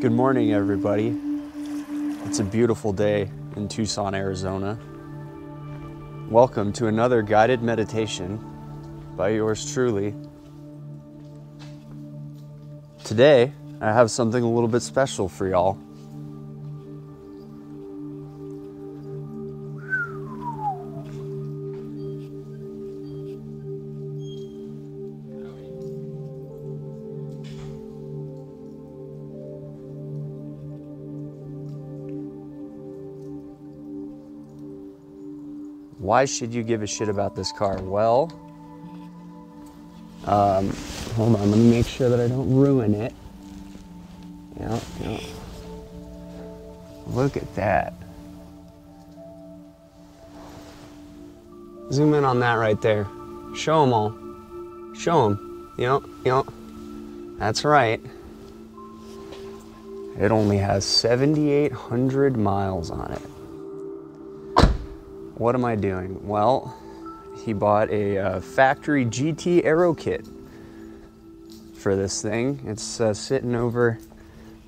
Good morning, everybody. It's a beautiful day in Tucson, Arizona. Welcome to another guided meditation by yours truly. Today, I have something a little bit special for y'all. Why should you give a shit about this car? Well, um, hold on, let me make sure that I don't ruin it. Yeah, yeah. Look at that. Zoom in on that right there. Show them all. Show them. Yep, yep. That's right. It only has 7,800 miles on it. What am I doing? Well, he bought a uh, factory GT Aero kit for this thing. It's uh, sitting over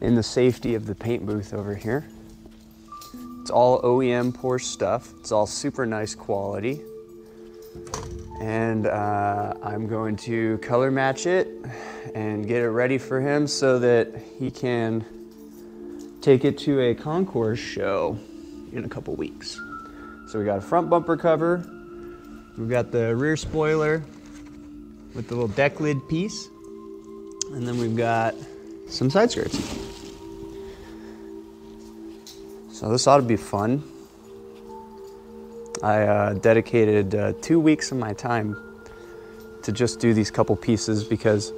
in the safety of the paint booth over here. It's all OEM Porsche stuff. It's all super nice quality. And uh, I'm going to color match it and get it ready for him so that he can take it to a concours show in a couple weeks. So we got a front bumper cover. We've got the rear spoiler with the little deck lid piece. And then we've got some side skirts. So this ought to be fun. I uh, dedicated uh, two weeks of my time to just do these couple pieces because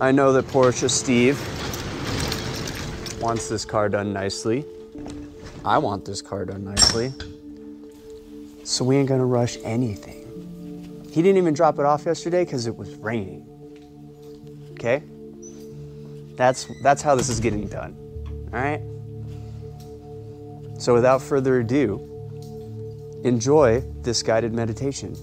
I know that Porsche Steve wants this car done nicely. I want this car done nicely. So we ain't gonna rush anything. He didn't even drop it off yesterday because it was raining. Okay? That's that's how this is getting done. Alright? So without further ado, enjoy this guided meditation.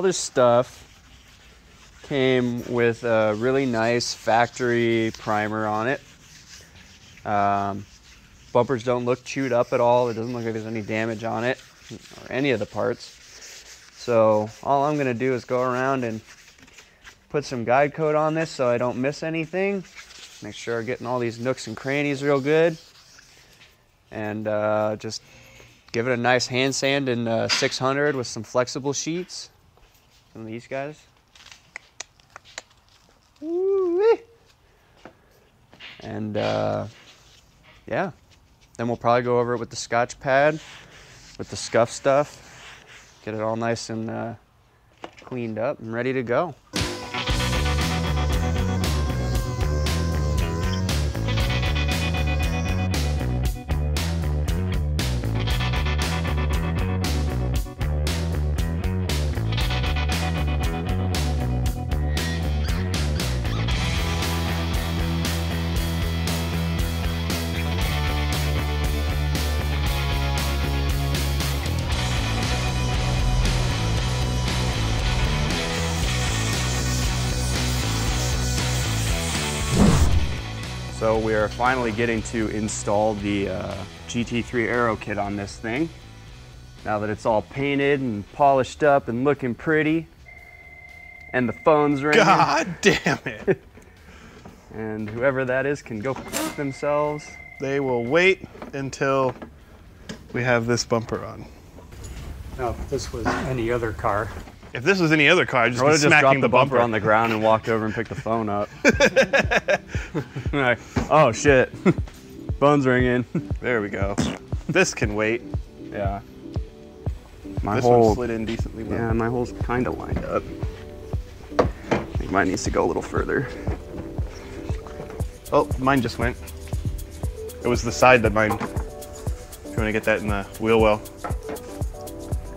All this stuff came with a really nice factory primer on it. Um, bumpers don't look chewed up at all. It doesn't look like there's any damage on it or any of the parts. So all I'm gonna do is go around and put some guide coat on this so I don't miss anything. Make sure I'm getting all these nooks and crannies real good. And uh, just give it a nice hand sand in uh, 600 with some flexible sheets. Some of these guys. And uh, yeah, then we'll probably go over it with the scotch pad, with the scuff stuff, get it all nice and uh, cleaned up and ready to go. So we are finally getting to install the uh, GT3 Aero kit on this thing. Now that it's all painted and polished up and looking pretty, and the phone's ringing, God damn it. and whoever that is can go f- themselves. they will wait until we have this bumper on. Now, if this was any other car, If this was any other car, I'd just I be have just smacking dropped the the bumper bumper on the ground and walked over and picked the phone up. like, oh shit, phone's ringing. There we go. This can wait. yeah. My this whole one slid in decently well. yeah, my hole's kind of lined up. I think mine needs to go a little further. Oh, mine just went. It was the side that mine. If you want to get that in the wheel well.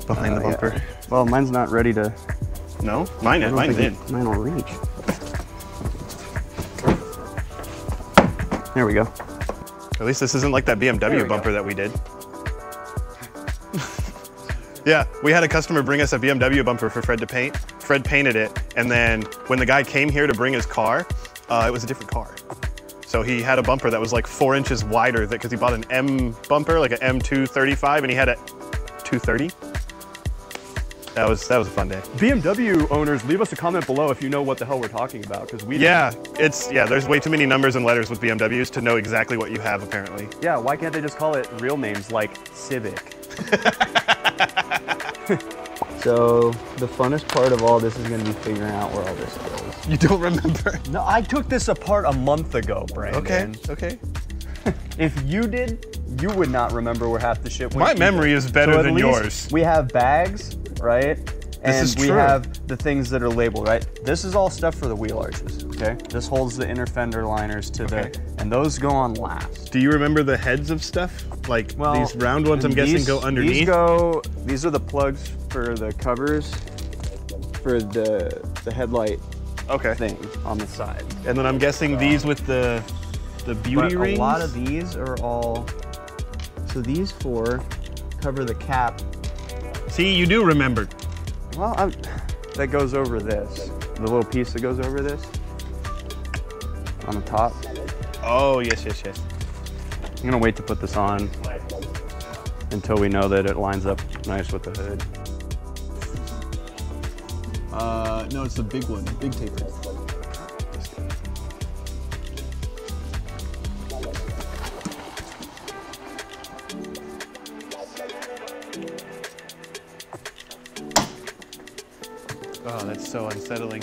Behind Uh, the yeah. Bumper. Well, mine's not ready to. No, mine is. don't Mine's in. think Mine will reach. There we go. At least this isn't like that BMW we bumper that we did. yeah, we had a customer bring us a BMW bumper for Fred to paint. Fred painted it, and then when the guy came here to bring his car, uh, it was a different car. So he had a bumper that was like four inches wider because he bought an M bumper, like an M235, and he had a 230. That was that was a fun day. BMW owners, leave us a comment below if you know what the hell we're talking about, because we. Yeah, it's yeah. There's way too many numbers and letters with BMWs to know exactly what you have. Apparently. Yeah. Why can't they just call it real names like Civic? so the funnest part of all this is going to be figuring out where all this goes. You don't remember? No, I took this apart a month ago, Brandon. Okay. Okay. If you did, you would not remember where half the shit went. My either. memory is better So than yours. We have bags, right? And is we true. have the things that are labeled, right? This is all stuff for the wheel arches, okay? This holds the inner fender liners to Okay. the, and those go on last. Do you remember the heads of stuff? Like Well, these round ones, I'm and guessing go underneath. These go. These are the plugs for the covers for the the headlight okay. thing on the side. And then I'm guessing these with the the beauty But rings. a lot of these are all. So these four cover the cap. See, you do remember. Well, I'm, that goes over this. The little piece that goes over this on the top. Oh yes, yes, yes. I'm gonna wait to put this on until we know that it lines up nice with the hood. Uh, no, it's the big one, big taper. Oh, that's so unsettling.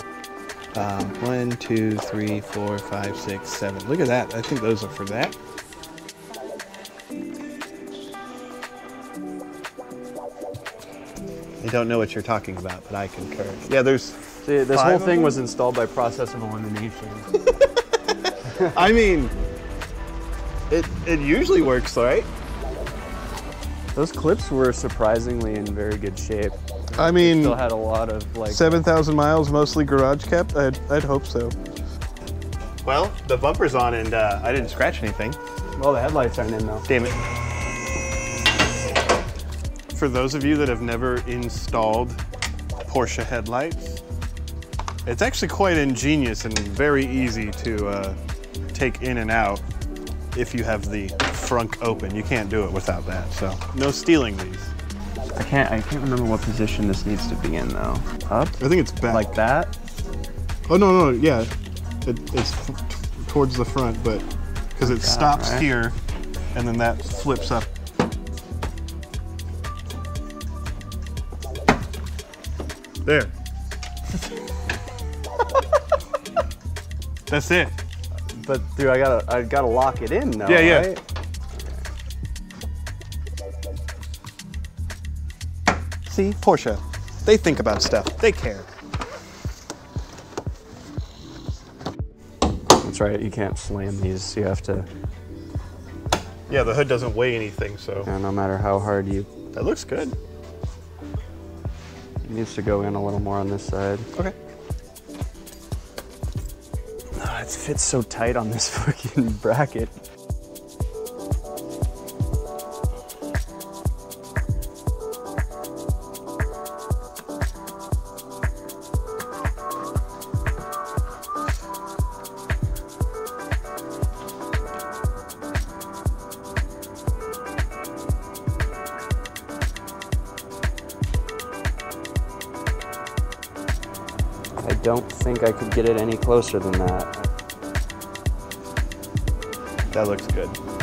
Um, one, two, three, four, five, six, seven. Look at that. I think those are for that. I don't know what you're talking about, but I concur. Yeah, there's. See, this Five whole thing was installed by process of elimination. I mean, it it usually works, right? Those clips were surprisingly in very good shape. I mean, Still had a lot of like. seven thousand miles, mostly garage kept. I'd I'd hope so. Well, the bumper's on, and uh, I didn't scratch anything. Well, the headlights aren't in though. Damn it. For those of you that have never installed Porsche headlights, it's actually quite ingenious and very easy to uh, take in and out if you have the frunk open. You can't do it without that, so no stealing these. I can't. I can't remember what position this needs to be in though. Up, I think it's back. like that. oh no, no, yeah, it, it's towards the front, but because it stops right? here, and then that flips up. There. That's it. But dude, I gotta. I gotta lock it in though. Yeah, yeah. right? See, Porsche, they think about stuff. They care. That's right. You can't slam these. You have to. Yeah, the hood doesn't weigh anything, so Yeah, no matter how hard you. that looks good. It needs to go in a little more on this side. Okay. Oh, it fits so tight on this fucking bracket. Don't think I could get it any closer than that. That looks good.